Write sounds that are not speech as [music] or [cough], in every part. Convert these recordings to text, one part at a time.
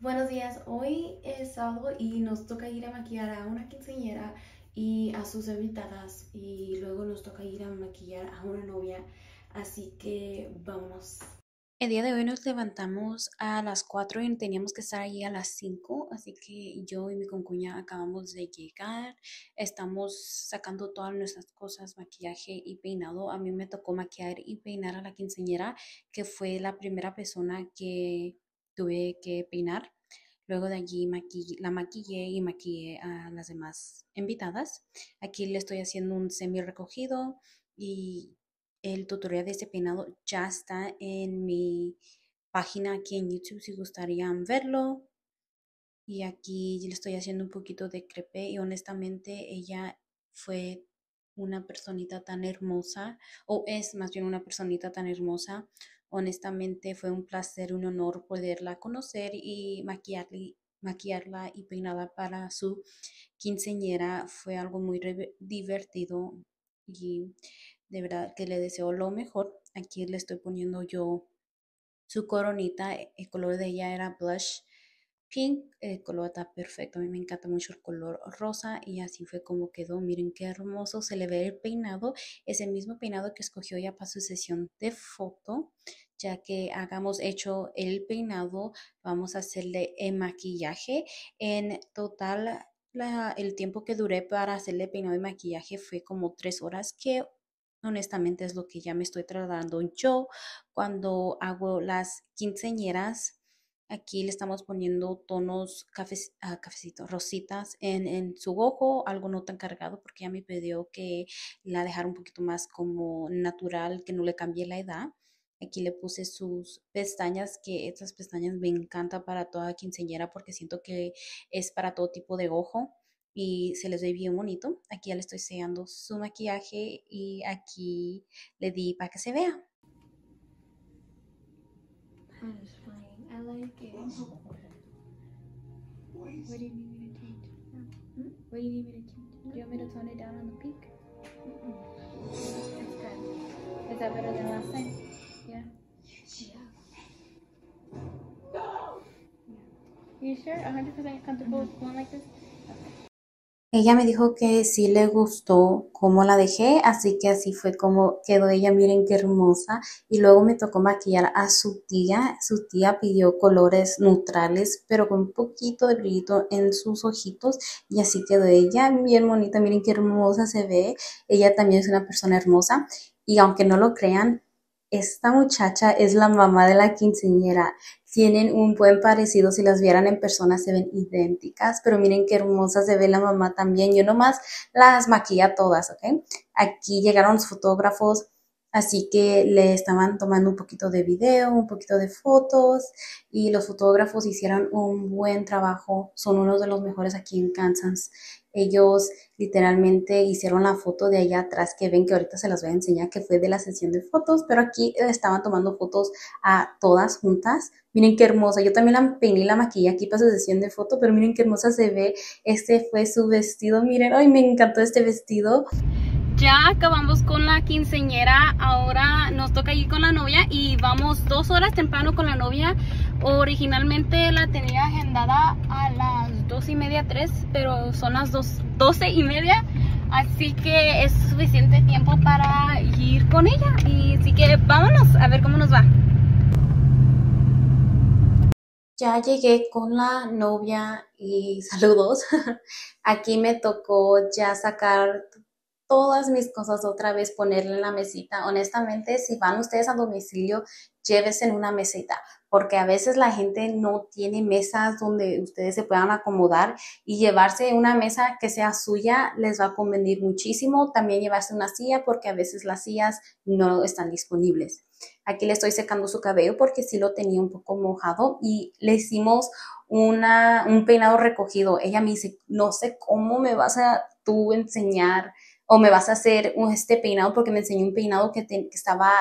Buenos días, hoy es sábado y nos toca ir a maquillar a una quinceañera y a sus invitadas y luego nos toca ir a maquillar a una novia, así que vámonos. El día de hoy nos levantamos a las 4 y teníamos que estar allí a las 5, así que yo y mi concuña acabamos de llegar. Estamos sacando todas nuestras cosas, maquillaje y peinado. A mí me tocó maquillar y peinar a la quinceañera, que fue la primera persona que tuve que peinar. Luego de allí la maquillé y maquillé a las demás invitadas. Aquí le estoy haciendo un semi recogido y el tutorial de este peinado ya está en mi página aquí en YouTube si gustarían verlo. Y aquí le estoy haciendo un poquito de crepe y honestamente ella fue una personita tan hermosa o es más bien una personita tan hermosa. Honestamente fue un placer, un honor poderla conocer y maquillarla, maquillarla y peinarla para su quinceñera. Fue algo muy divertido y de verdad que le deseo lo mejor. Aquí le estoy poniendo yo su coronita. El color de ella era blush pink. El color está perfecto. A mí me encanta mucho el color rosa y así fue como quedó. Miren qué hermoso se le ve el peinado. Es el mismo peinado que escogió ella para su sesión de foto. Ya que hagamos hecho el peinado, vamos a hacerle el maquillaje. En total, el tiempo que duré para hacerle peinado y maquillaje fue como tres horas, que honestamente es lo que ya me estoy tratando yo cuando hago las quinceñeras. Aquí le estamos poniendo tonos café, ah, cafecitos, rositas en, en, su ojo, algo no tan cargado porque ya me pidió que la dejara un poquito más como natural, que no le cambie la edad. Aquí le puse sus pestañas, que estas pestañas me encantan para toda quinceñera porque siento que es para todo tipo de ojo y se les ve bien bonito. Aquí ya le estoy sellando su maquillaje y aquí le di para que se vea. I like it. What do you need me to change? What do you need me to change? Do you want me to tone it down on the pink? That's good. Is that better than last time? Yeah? Yeah. You sure? 100% comfortable with one like this? Ella me dijo que sí le gustó cómo la dejé, así que así fue como quedó ella, miren qué hermosa. Y luego me tocó maquillar a su tía. Su tía pidió colores neutrales, pero con un poquito de brillito en sus ojitos. Y así quedó ella, bien bonita, miren qué hermosa se ve. Ella también es una persona hermosa. Y aunque no lo crean, esta muchacha es la mamá de la quinceñera tienen un buen parecido, si las vieran en persona se ven idénticas, pero miren qué hermosa se ve la mamá también, yo nomás las maquilla todas, ¿ok? Aquí llegaron los fotógrafos, así que le estaban tomando un poquito de video, un poquito de fotos y los fotógrafos hicieron un buen trabajo, son uno de los mejores aquí en Kansas. Ellos literalmente hicieron la foto de allá atrás que ven que ahorita se las voy a enseñar que fue de la sesión de fotos, pero aquí estaban tomando fotos a todas juntas. Miren qué hermosa. Yo también la peiné la maquilla aquí para su sesión de foto, pero miren qué hermosa se ve. Este fue su vestido. Miren, ay, me encantó este vestido. Ya acabamos con la quinceñera, ahora nos toca ir con la novia y vamos dos horas temprano con la novia. Originalmente la tenía agendada a las dos y media, tres, pero son las dos, doce y media. Así que es suficiente tiempo para ir con ella. Y así que vámonos a ver cómo nos va. Ya llegué con la novia y [laughs] saludos. Aquí me tocó ya sacar todas mis cosas otra vez, ponerle en la mesita. Honestamente, si van ustedes a domicilio, llévese en una mesita, porque a veces la gente no tiene mesas donde ustedes se puedan acomodar y llevarse una mesa que sea suya les va a convenir muchísimo. También llevarse una silla porque a veces las sillas no están disponibles. Aquí le estoy secando su cabello porque sí lo tenía un poco mojado y le hicimos una, un peinado recogido. Ella me dice, no sé cómo me vas a tú enseñar o me vas a hacer este peinado porque me enseñó un peinado que, estaba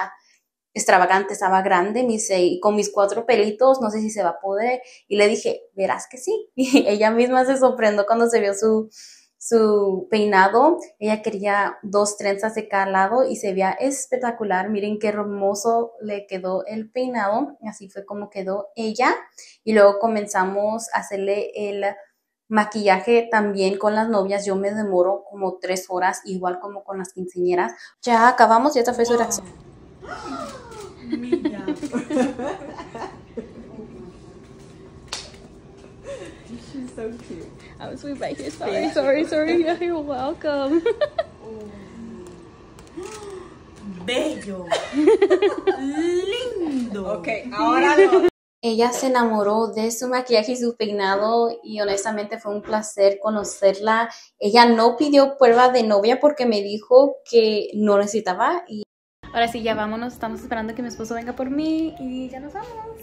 extravagante, estaba grande, me dice, y con mis cuatro pelitos, no sé si se va a poder. Y le dije, verás que sí. [laughs] Y ella misma se sorprendió cuando se vio su, su peinado. Ella quería dos trenzas de cada lado y se veía espectacular. Miren qué hermoso le quedó el peinado. Así fue como quedó ella. Y luego comenzamos a hacerle el maquillaje también con las novias. Yo me demoro como tres horas, igual como con las quinceañeras. Ya acabamos y esta fue su reacción. She's [laughs] so cute. I was back here. Sorry, sorry, sorry. [laughs] You're welcome. Bello. [laughs] Lindo. Ok, ahora no. Ella se enamoró de su maquillaje y su peinado y honestamente fue un placer conocerla. Ella no pidió prueba de novia porque me dijo que no necesitaba y ahora sí ya vámonos, estamos esperando que mi esposo venga por mí y ya nos vamos.